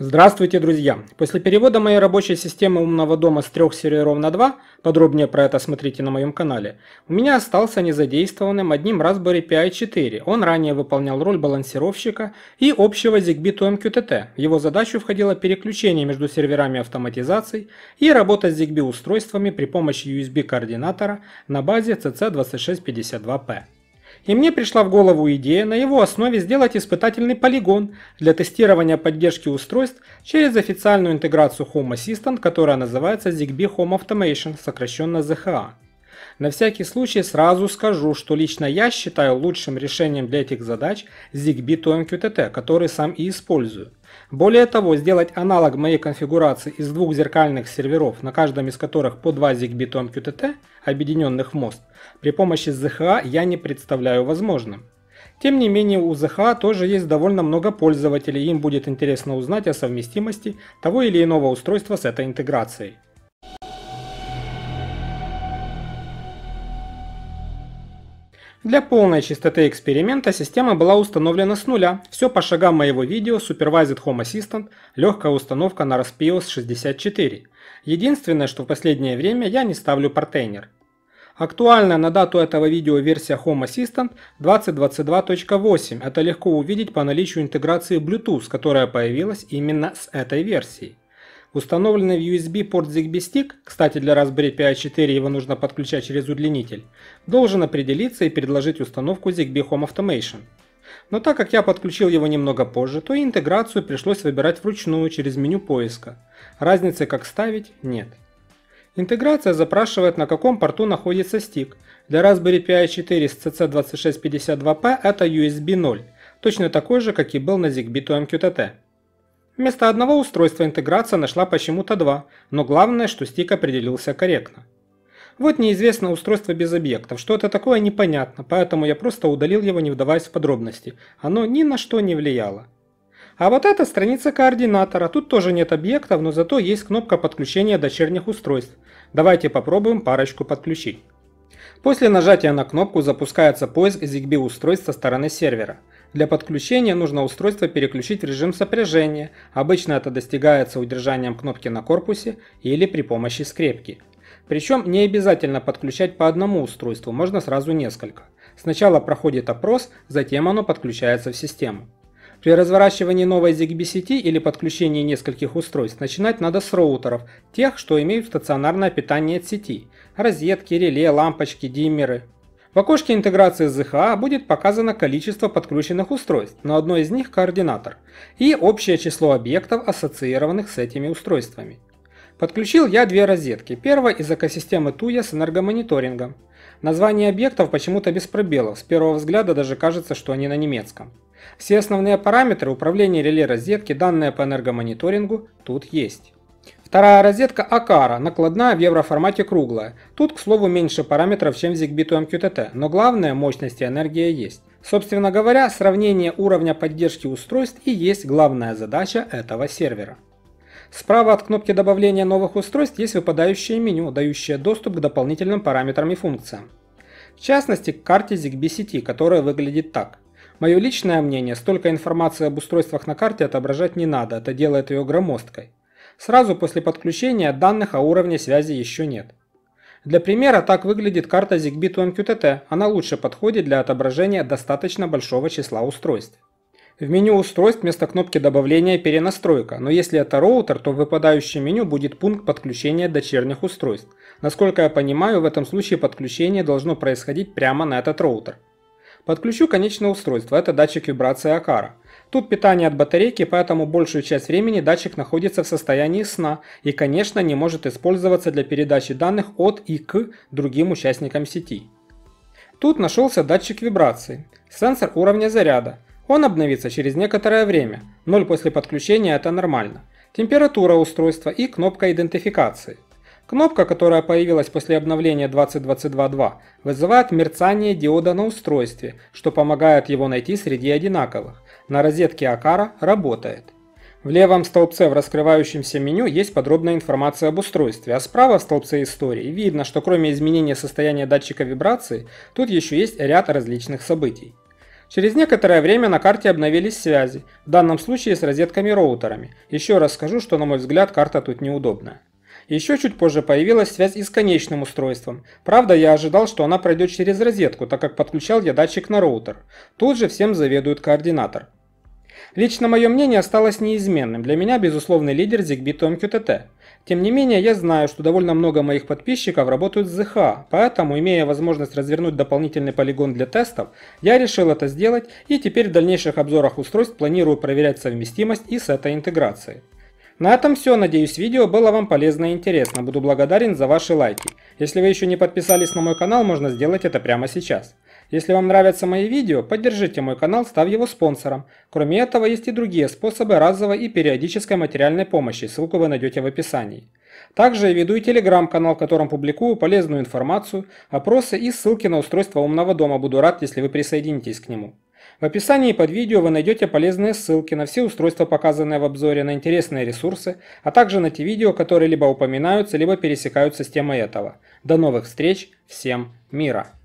Здравствуйте, друзья! После перевода моей рабочей системы умного дома с трех серверов на два, подробнее про это смотрите на моем канале, у меня остался незадействованным одним Raspberry Pi 4. Он ранее выполнял роль балансировщика и общего ZigBee MQTT. Его задачу входило переключение между серверами автоматизаций и работа с ZigBee устройствами при помощи USB координатора на базе CC2652P. И мне пришла в голову идея на его основе сделать испытательный полигон для тестирования поддержки устройств через официальную интеграцию Home Assistant, которая называется ZigBee Home Automation, сокращенно ZHA. На всякий случай сразу скажу, что лично я считаю лучшим решением для этих задач ZigBee to MQTT, который сам и использую. Более того, сделать аналог моей конфигурации из двух зеркальных серверов, на каждом из которых по два ZigBee to MQTT, объединенных в мост, при помощи ZHA я не представляю возможным. Тем не менее у ZHA тоже есть довольно много пользователей, им будет интересно узнать о совместимости того или иного устройства с этой интеграцией. Для полной чистоты эксперимента система была установлена с нуля. Все по шагам моего видео Supervised Home Assistant, легкая установка на RSPOS 64. Единственное, что в последнее время я не ставлю портейнер. Актуальная на дату этого видео версия Home Assistant 2022.8. Это легко увидеть по наличию интеграции Bluetooth, которая появилась именно с этой версией. Установленный в USB порт ZigBee Stick, кстати для Raspberry Pi 4 его нужно подключать через удлинитель, должен определиться и предложить установку ZigBee Home Automation. Но так как я подключил его немного позже, то интеграцию пришлось выбирать вручную через меню поиска. Разницы как ставить нет. Интеграция запрашивает на каком порту находится стик. Для Raspberry Pi 4 с CC2652P это USB 0, точно такой же, как и был на ZigBee to MQTT. Вместо одного устройства интеграция нашла почему-то два, но главное, что стик определился корректно. Вот неизвестно устройство без объектов, что это такое непонятно, поэтому я просто удалил его, не вдаваясь в подробности. Оно ни на что не влияло. А вот эта страница координатора, тут тоже нет объектов, но зато есть кнопка подключения дочерних устройств. Давайте попробуем парочку подключить. После нажатия на кнопку запускается поиск ZigBee устройств со стороны сервера. Для подключения нужно устройство переключить в режим сопряжения. Обычно это достигается удержанием кнопки на корпусе или при помощи скрепки. Причем не обязательно подключать по одному устройству, можно сразу несколько. Сначала проходит опрос, затем оно подключается в систему. При разворачивании новой ZigBee сети или подключении нескольких устройств начинать надо с роутеров, тех, что имеют стационарное питание от сети. Розетки, реле, лампочки, диммеры. В окошке интеграции с ZHA будет показано количество подключенных устройств, но одно из них координатор, и общее число объектов, ассоциированных с этими устройствами. Подключил я две розетки. Первая из экосистемы Tuya с энергомониторингом. Название объектов почему-то без пробелов, с первого взгляда даже кажется, что они на немецком. Все основные параметры управления реле розетки, данные по энергомониторингу, тут есть. Вторая розетка Акара, накладная в евроформате круглая. Тут, к слову, меньше параметров, чем в ZigBee MQTT, но главное, мощность и энергия есть. Собственно говоря, сравнение уровня поддержки устройств и есть главная задача этого сервера. Справа от кнопки добавления новых устройств есть выпадающее меню, дающее доступ к дополнительным параметрам и функциям. В частности, к карте ZigBee сети, которая выглядит так. Мое личное мнение, столько информации об устройствах на карте отображать не надо, это делает ее громоздкой. Сразу после подключения данных о уровне связи еще нет. Для примера так выглядит карта ZigBee to MQTT, она лучше подходит для отображения достаточно большого числа устройств. В меню устройств вместо кнопки добавления перенастройка, но если это роутер, то в выпадающем меню будет пункт подключения дочерних устройств. Насколько я понимаю, в этом случае подключение должно происходить прямо на этот роутер. Подключу конечное устройство, это датчик вибрации Акара. Тут питание от батарейки, поэтому большую часть времени датчик находится в состоянии сна и, конечно, не может использоваться для передачи данных от и к другим участникам сети. Тут нашелся датчик вибрации, сенсор уровня заряда. Он обновится через некоторое время, 0 после подключения это нормально. Температура устройства и кнопка идентификации. Кнопка, которая появилась после обновления 2022.2, вызывает мерцание диода на устройстве, что помогает его найти среди одинаковых на розетке Акара работает. В левом столбце в раскрывающемся меню есть подробная информация об устройстве, а справа в столбце истории видно, что кроме изменения состояния датчика вибрации, тут еще есть ряд различных событий. Через некоторое время на карте обновились связи, в данном случае с розетками-роутерами. Еще раз скажу, что на мой взгляд карта тут неудобная. Еще чуть позже появилась связь и с конечным устройством. Правда, я ожидал, что она пройдет через розетку, так как подключал я датчик на роутер. Тут же всем заведует координатор. Лично мое мнение осталось неизменным. Для меня безусловный лидер ZigBee MQTT. Тем не менее, я знаю, что довольно много моих подписчиков работают с ZH, поэтому, имея возможность развернуть дополнительный полигон для тестов, я решил это сделать и теперь в дальнейших обзорах устройств планирую проверять совместимость и с этой интеграцией. На этом все, надеюсь видео было вам полезно и интересно, буду благодарен за ваши лайки. Если вы еще не подписались на мой канал, можно сделать это прямо сейчас. Если вам нравятся мои видео, поддержите мой канал, став его спонсором. Кроме этого, есть и другие способы разовой и периодической материальной помощи, ссылку вы найдете в описании. Также я веду и телеграм-канал, в котором публикую полезную информацию, опросы и ссылки на устройство умного дома, буду рад, если вы присоединитесь к нему. В описании под видео вы найдете полезные ссылки на все устройства, показанные в обзоре, на интересные ресурсы, а также на те видео, которые либо упоминаются, либо пересекаются с темой этого. До новых встреч, всем мира!